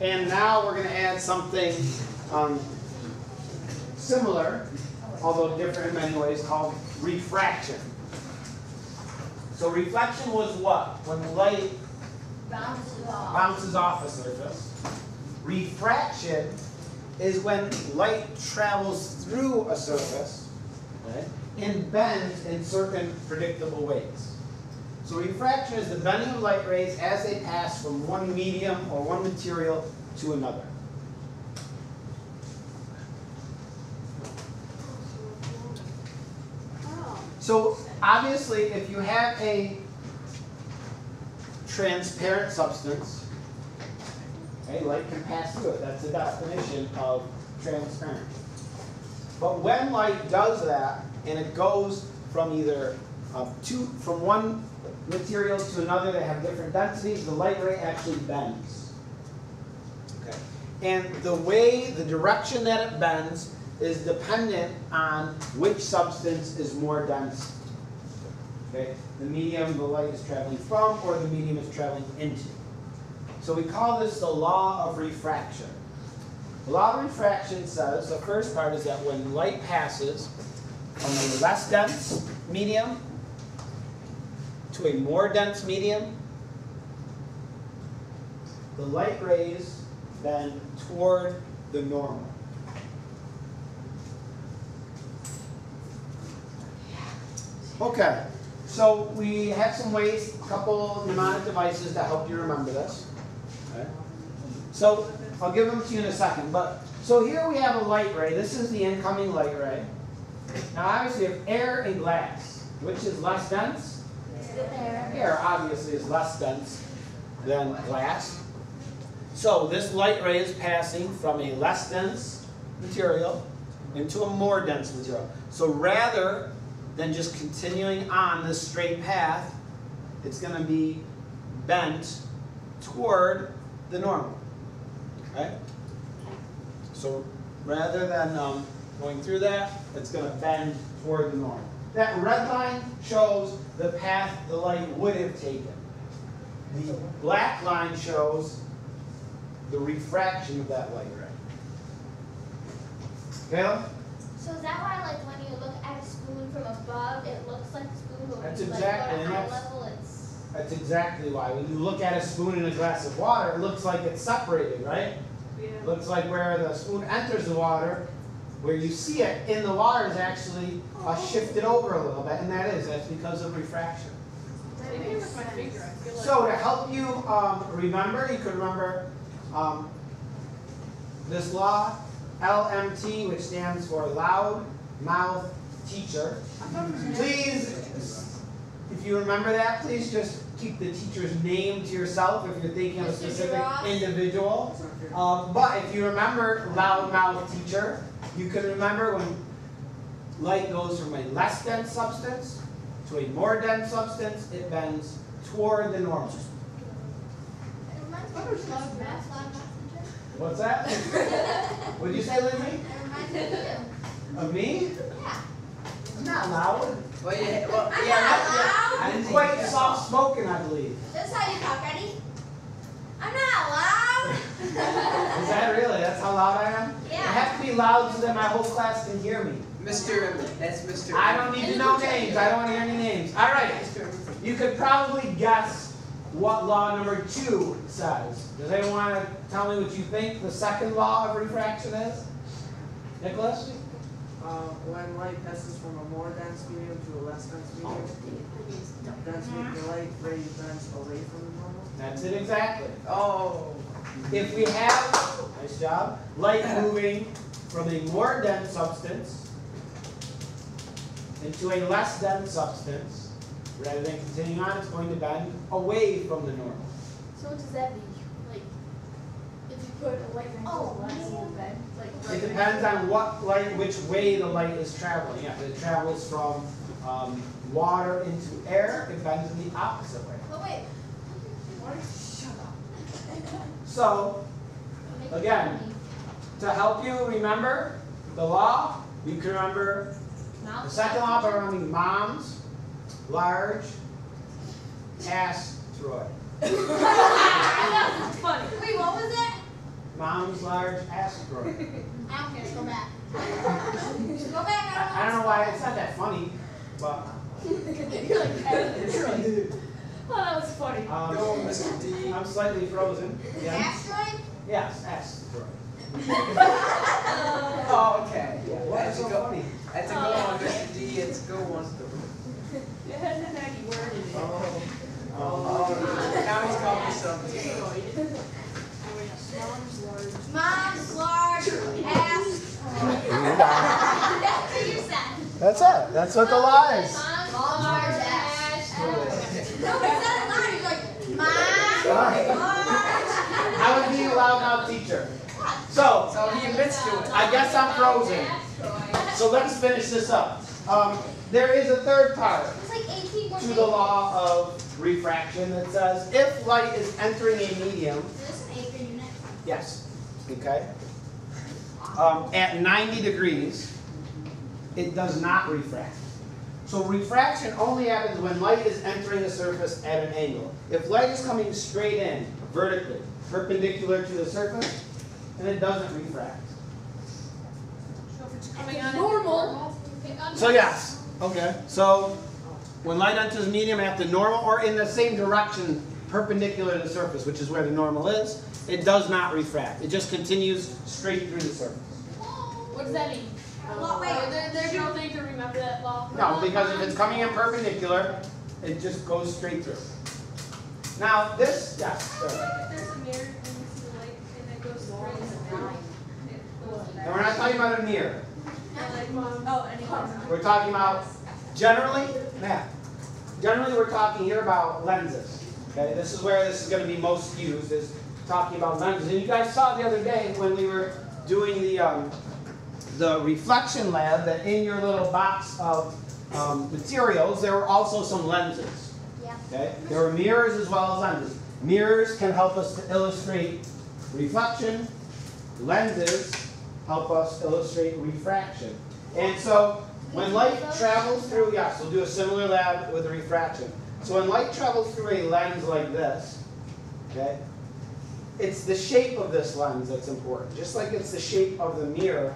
And now we're going to add something um, similar, although different in many ways, called refraction. So reflection was what? When light Bounces off. bounces off a surface. Refraction is when light travels through a surface okay, and bends in certain predictable ways. So refraction is the bending of light rays as they pass from one medium or one material to another. So obviously, if you have a transparent substance, okay, light can pass through it. That's the definition of transparent. But when light does that, and it goes from either uh, two, from one material to another that have different densities, the light ray actually bends. Okay. And the way, the direction that it bends is dependent on which substance is more dense. Okay? The medium the light is traveling from or the medium is traveling into. So we call this the law of refraction. The law of refraction says, the first part is that when light passes from a less dense medium to a more dense medium, the light rays bend toward the normal. Okay, so we have some ways, a couple mnemonic devices to help you remember this. Okay. So I'll give them to you in a second. But so here we have a light ray. This is the incoming light ray. Now obviously, if air and glass, which is less dense? Air. Obviously is less dense than glass. So this light ray is passing from a less dense material into a more dense material. So rather than just continuing on this straight path, it's going to be bent toward the normal. Okay? So rather than um, going through that, it's going to bend toward the normal. That red line shows the path the light would have taken. The black line shows the refraction of that light ray. Caleb? So is that why, like, when you look at a spoon from above, it looks like a spoon, but when That's you like, exactly- go to eye that's- level, it's That's exactly why. When you look at a spoon in a glass of water, it looks like it's separated, right? Yeah. Looks like where the spoon enters the water, where you see it in the water is actually uh, shifted over a little bit, and that is, that's because of refraction. Maybe with my finger, I feel like. So to help you um, remember, you could remember um, this law, LMT, which stands for loud mouth teacher. Please, if you remember that, please just keep the teacher's name to yourself if you're thinking of a specific individual. Um, but if you remember loud mouth teacher, you can remember when light goes from a less dense substance to a more dense substance, it bends toward the normal. It reminds me of Love Math, Love Math What's that? What'd you say, Lindsay? teacher. It reminds me of me? Yeah. I'm not loud. Well, yeah, well, I'm yeah, not loud. I I'm didn't quite think- soft spoken, I believe. This how you talk, ready? I'm not loud. Is that really? That's how loud I am? I have to be loud so that my whole class can hear me. Mr. That's Mr. I don't need to know names. I don't want to hear any names. All right. You could probably guess what law number two says. Does anyone want to tell me what you think the second law of refraction is? Nicholas? Uh, when light passes from a more dense medium to a less dense medium, dense medium, the light ray bends away from the normal. That's it exactly. Oh. If we have, nice job, light moving from a more dense substance into a less dense substance, rather than continuing on, it's going to bend away from the normal. So what does that mean? Like, if you put a light ring Oh, to the last yeah. like It depends on what light, which way the light is traveling. Yeah, if it travels from um, water into air, it bends in the opposite way. But wait. So, Again. to help you remember the law, you can remember the second law by remembering mom's large ass Troy. Funny. Wait, what was it? becomes large asteroid. I don't care, go back. Go back, I, I don't know why it's not that funny, but You're like, asteroid. Oh, that was funny. um, Go, Mr. D. I'm slightly frozen. Yeah. Asteroid? Yes, asteroid. Oh, okay. Yeah, why is That's it a so go, funny? that's a go one, Mr. D, it's a go one. It had an Aggie word in it. Oh. Oh, now he's calling me something. Asteroid. Oh, yeah, Mom's large. Mom's ass. That's what you said. That's it. That's what the law is. Mom's large ass. No, he said it loud. He's like, Mom's Sorry. large. I was being a loudmouth teacher. So, So he admits to it. I guess I'm frozen. So let's finish this up. Um, there is a third part It's like 18 more to the law of refraction that says if light is entering a medium, Is this acre unit? yes, okay, um, at 90 degrees, it does not refract. So refraction only happens when light is entering a surface at an angle. If light is coming straight in, vertically, perpendicular to the surface, then it doesn't refract. So if it's coming on. Normal. So yes, okay. So when light enters medium at the normal or in the same direction perpendicular to the surface, which is where the normal is, it does not refract. It just continues straight through the surface. What does that mean? Well, wait. There, there's no thing to remember that law? No, because if it's coming in perpendicular, it just goes straight through. Now this, yes, sir. There's a mirror and you see the light and it goes straight through. And we're not talking about a mirror. We're talking about generally, Matt. Generally, we're talking here about lenses. Okay, this is where this is going to be most used is talking about lenses. And you guys saw the other day when we were doing the um, the reflection lab that in your little box of um, materials there were also some lenses. Yeah. Okay, there were mirrors as well as lenses. Mirrors can help us to illustrate reflection. Lenses help us illustrate refraction. And so when light travels through, yes, we'll do a similar lab with refraction. So when light travels through a lens like this, okay, it's the shape of this lens that's important. Just like it's the shape of the mirror,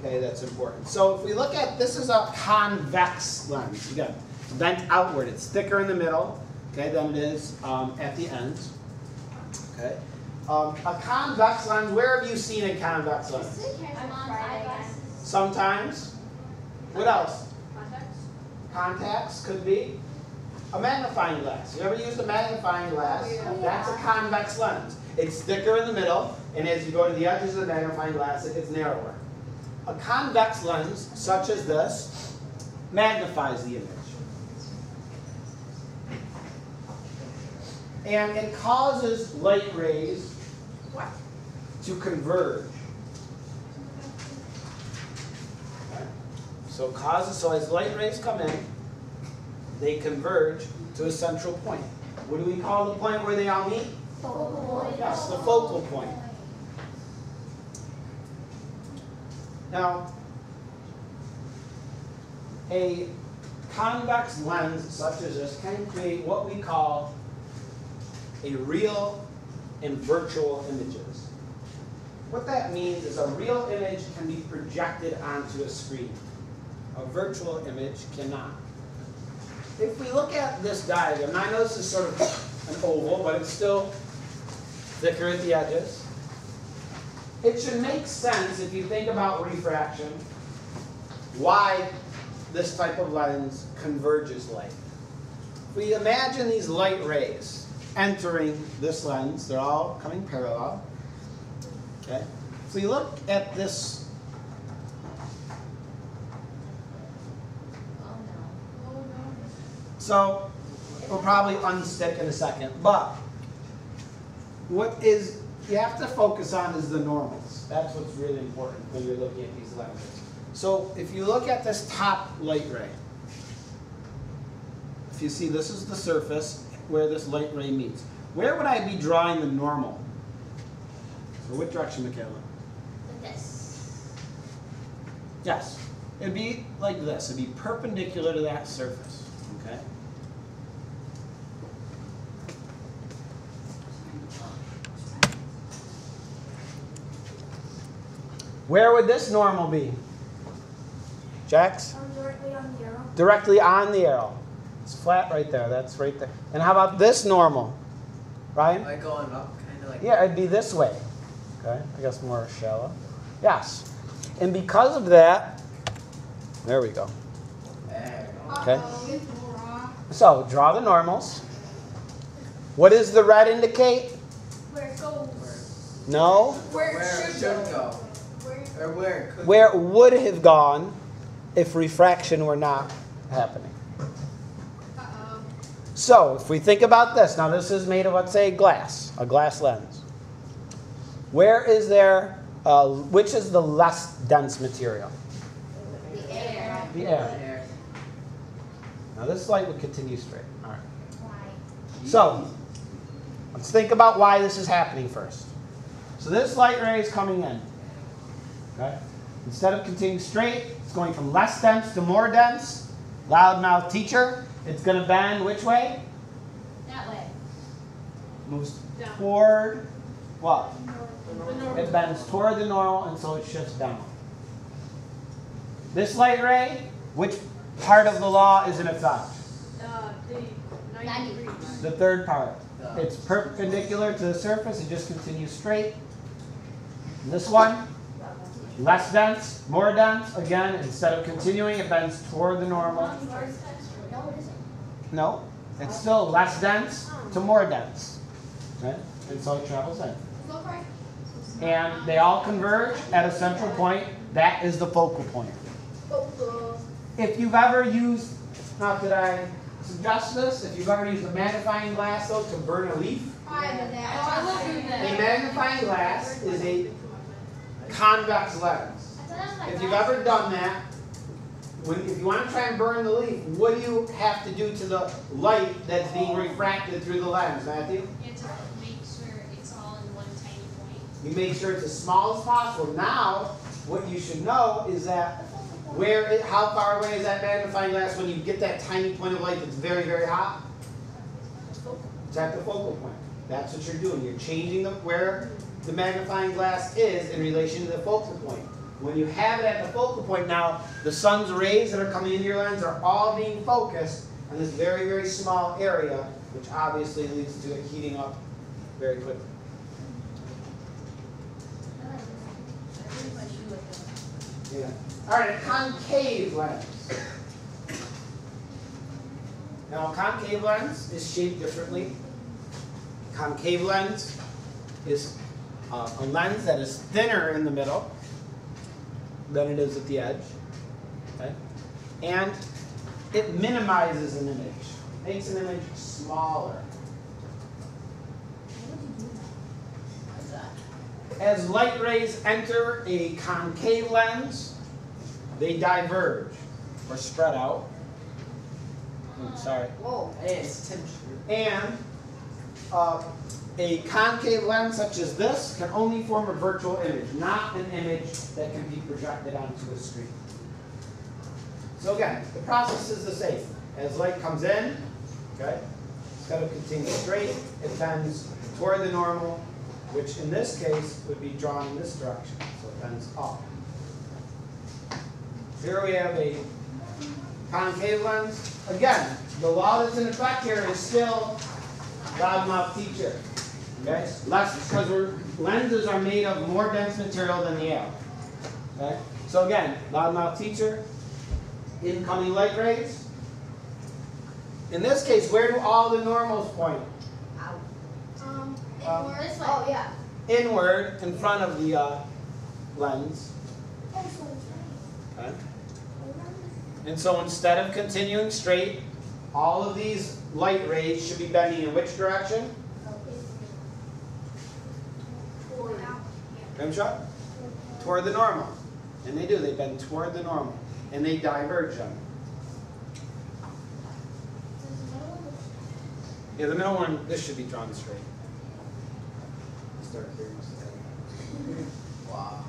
okay, that's important. So if we look at, this is a convex lens. Again, bent outward. It's thicker in the middle, okay, than it is um, at the ends. Okay. Um, a convex lens, where have you seen a convex lens? Mom's. Sometimes. What else? Contacts? Contacts could be. A magnifying glass. You ever used a magnifying glass? Yeah. That's a convex lens. It's thicker in the middle, and as you go to the edges of the magnifying glass, it gets narrower. A convex lens, such as this, magnifies the image. And it causes light rays to converge. So causes, so as light rays come in, they converge to a central point. What do we call the point where they all meet? Yes, the focal point. Now, a convex lens such as this can create what we call a real and virtual images. What that means is a real image can be projected onto a screen. A virtual image cannot. If we look at this diagram, now I know this is sort of an oval, but it's still thicker at the edges. It should make sense if you think about refraction, why this type of lens converges light. If we imagine these light rays entering this lens, they're all coming parallel. Okay? If we look at this. So we'll probably unstick in a second, but what is you have to focus on is the normals. That's what's really important when you're looking at these lenses. So if you look at this top light ray, if you see this is the surface where this light ray meets, where would I be drawing the normal? So what direction, Michaela? Like this. Yes. It'd be like this. It'd be perpendicular to that surface. Okay? Where would this normal be? Jax? Um, directly on the arrow. Directly on the arrow. It's flat right there. That's right there. And how about this normal? Ryan? Like going up, kind of like. Yeah, it'd be this way. Okay, I guess more shallow. Yes. And because of that, there we go. Okay. So draw the normals. What does the red indicate? Where it goes. No. Where Where it it should should go. go, Where or where it could. Where it would have gone if refraction were not happening. Uh-oh. So if we think about this, now this is made of, let's say, glass, a glass lens. Where is there, uh, which is the less dense material? The air. The air. Now this light would continue straight. All right. So, let's think about why this is happening first. So this light ray is coming in. Okay? Instead of continuing straight, it's going from less dense to more dense. Loudmouth teacher. It's going to bend which way? That way. Moves Down. toward what? Normal. It bends toward the normal and so it shifts down. This light ray, which part of the law is in effect? Uh, the ninety Ninety. degrees. The third part. It's perpendicular to the surface, it just continues straight. This one, less dense, more dense, again, instead of continuing, it bends toward the normal. No, it's still less dense to more dense. Right? And so it travels in. Look right. And they all converge at a central point. That is the focal point. If you've ever used, not that I suggest this, if you've ever used a magnifying glass though to burn a leaf, I did that. I looked at a magnifying glass is a convex lens. I thought that was my If you've ever done that, when, if you want to try and burn the leaf, what do you have to do to the light that's being refracted through the lens, Matthew? You have to make sure it's all in one tiny point. You make sure it's as small as possible. Now, what you should know is that where it, how far away is that magnifying glass when you get that tiny point of light that's very, very hot? It's at the focal point. That's what you're doing. You're changing the, where the magnifying glass is in relation to the focal point. When you have it at the focal point now, the sun's rays that are coming into your lens are all being focused on this very, very small area, which obviously leads to it heating up very quickly. All right, a concave lens. Now, a concave lens is shaped differently. Concave lens is uh, a lens that is thinner in the middle than it is at the edge. Okay? And it minimizes an image, makes an image smaller. As light rays enter a concave lens, they diverge or spread out. Oops, sorry. Whoa, it's And uh, a concave lens such as this can only form a virtual image, not an image that can be projected onto a screen. So again, the process is the same. As light comes in, okay, instead of continuing straight, it bends toward the normal, which in this case would be drawn in this direction, so it bends up. Here we have a concave lens. Again, the law that's in effect here is still loudmouth teacher. Okay? Less because we're lenses are made of more dense material than the air. Okay? So again, loudmouth teacher, incoming light rays. In this case, where do all the normals point? Um, Um, inward. This way. Oh, yeah. Inward, in front of the uh, lens. Okay? And so instead of continuing straight, all of these light rays should be bending in which direction? Rimshot? Toward the normal. And they do, they bend toward the normal. And they diverge it. Yeah, the middle one, this should be drawn straight. Start here, must have- Wow.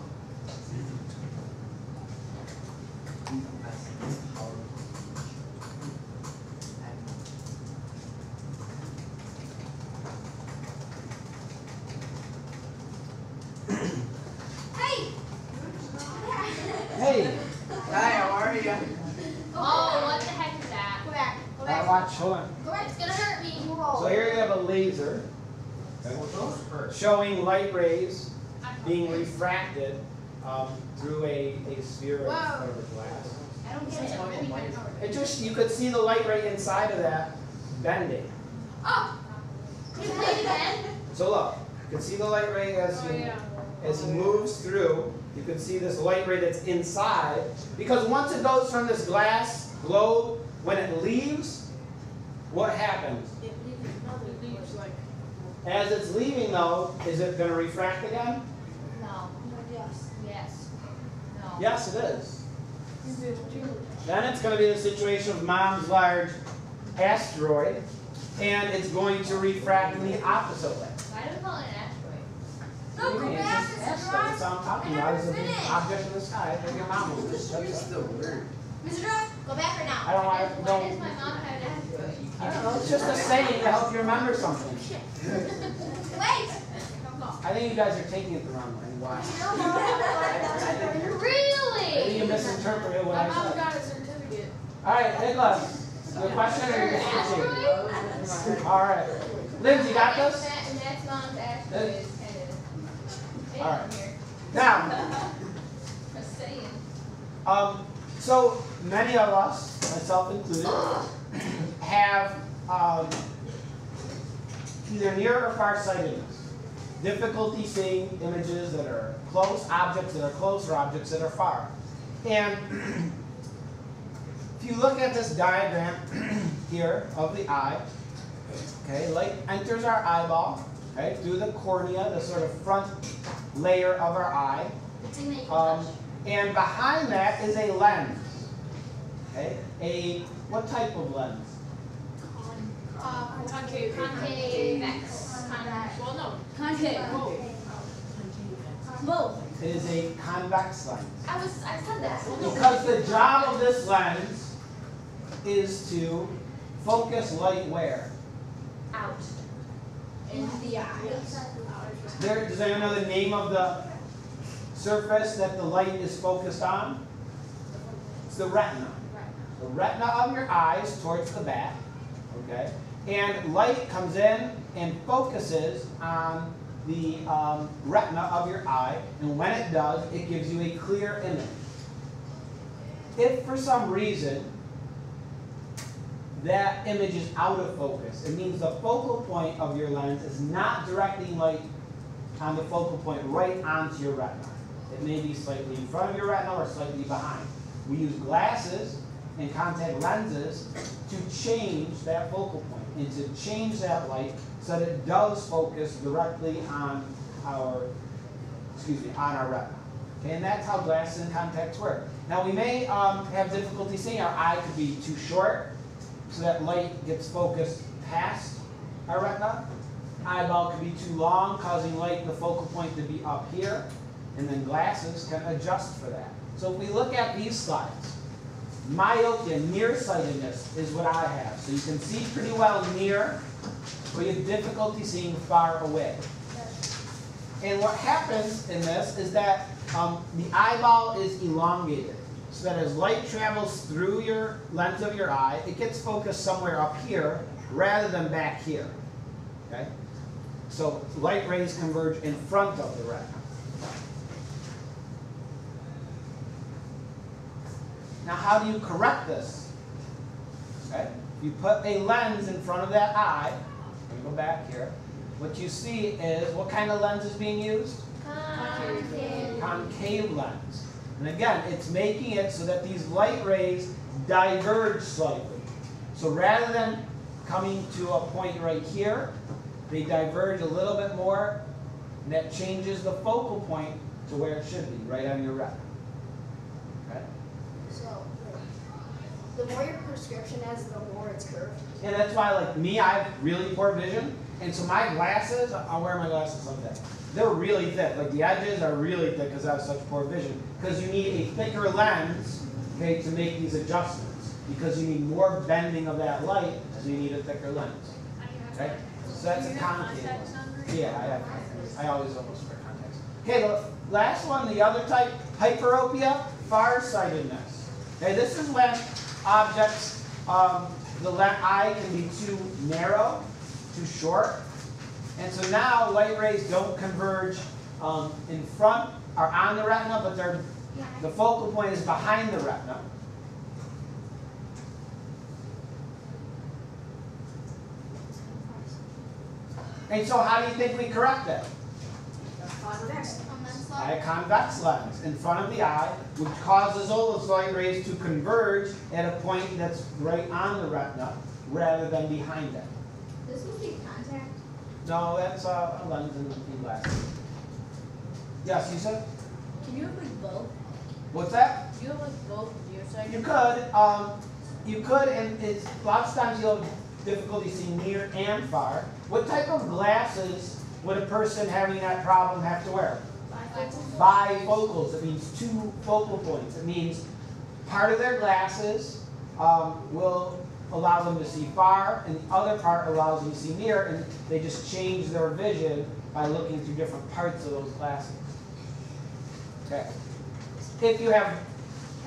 Hey! watch, hold on. Go ahead, it's gonna hurt me. So here you have a laser showing light rays being refracted um, through a, a sphere of Whoa. of glass. I don't get it. It just, you could see the light ray inside of that bending. Oh! Can you play it again? So look, you can see the light ray as Oh, he, yeah. as he moves through. You can see this light ray that's inside. Because once it goes from this glass globe, when it leaves, what happens? It leaves another It leaves like, As it's leaving though, is it gonna refract again? No. Yes. Yes. No. Yes, it is. is it too? Then it's gonna be the situation of mom's large asteroid, and it's going to refract in the opposite way. Why do we call it an asteroid? No, What do you? It's back, just Mr. asteroid, Ross. That's all I'm talking about, is a big object in the sky, that your mom moves. It's That's still. Mr. Ross, go back or not? I don't Why want, does, why don't, does my mom have an asteroid? I don't know, it's just a saying to help you remember something. Wait. I think you guys are taking it the wrong way, why? Maybe you Really? misinterpreted what My I mom said. got a certificate. Alright, Nicholas, your question or For your an answer? asteroid? Alright, Lindsay, got And this? And that's mom's asteroid, is kind of. They All don't right. hear. Now, Just saying. Um, so many of us, myself included, have um, either near or far sightedness. Difficulty seeing images that are close, objects that are close, or objects that are far. And if you look at this diagram here of the eye, okay, light enters our eyeball, okay, through the cornea, the sort of front layer of our eye. The thing that you can Um, and behind that is a lens. Okay? A what type of lens? Uh, concave. Concave, convex. Well, no. Concave. Both. It is a convex lens. I was, I said that. Because the job of this lens is to focus light where? Out. Into the eyes. There, does anyone know the name of the surface that the light is focused on? It's the retina. The retina of your eyes towards the back, okay? And light comes in and focuses on the um, retina of your eye, and when it does, it gives you a clear image. If for some reason that image is out of focus, it means the focal point of your lens is not directing light on the focal point right onto your retina. It may be slightly in front of your retina or slightly behind. We use glasses and contact lenses to change that focal point and to change that light so that it does focus directly on our, excuse me, on our retina. Okay, and that's how glasses and contacts work. Now we may um, have difficulty seeing. Our eye could be too short, so that light gets focused past our retina. Eyeball could be too long, causing light, the focal point to be up here, and then glasses can adjust for that. So if we look at these slides, myopia, nearsightedness is what I have. So you can see pretty well near, but you have difficulty seeing far away. And what happens in this is that um, the eyeball is elongated. So that as light travels through your lens of your eye, it gets focused somewhere up here rather than back here. Okay? So light rays converge in front of the retina. Now, how do you correct this? Okay? You put a lens in front of that eye. Let me go back here. What you see is what kind of lens is being used? Concave. Concave lens. And again, it's making it so that these light rays diverge slightly. So rather than coming to a point right here, they diverge a little bit more, and that changes the focal point to where it should be, right on your retina. The more your prescription has, the more it's curved. And that's why, like me, I have really poor vision, and so my glasses, I wear my glasses like that. They're really thick. Like the edges are really thick because I have such poor vision. Because you need a thicker lens, okay, to make these adjustments. Because you need more bending of that light, so you need a thicker lens. Okay? So that's a concave. Yeah, I have. I always almost wear contacts. Okay, the last one, the other type, hyperopia, farsightedness. Okay, this is when objects um, the le- eye can be too narrow, too short. And so now light rays don't converge um, in front or on the retina, but they're, the focal point is behind the retina. And so how do you think we correct that? By a convex lens in front of the eye, which causes all those light rays to converge at a point that's right on the retina rather than behind it. This would be contact. No, that's uh, a lens in, in glasses. Yes, you said? Can you have like both? What's that? Do you have like both near sight? You could, um, you could, and it's, lots of times you'll have difficulty seeing near and far. What type of glasses would a person having that problem have to wear? Bifocals, it means two focal points. It means part of their glasses, um, will allow them to see far, and the other part allows them to see near, and they just change their vision by looking through different parts of those glasses. Okay. If you have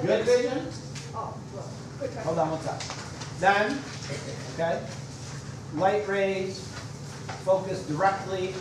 good vision, Oh, well, quick try. Hold on one sec. Then, okay, light rays focus directly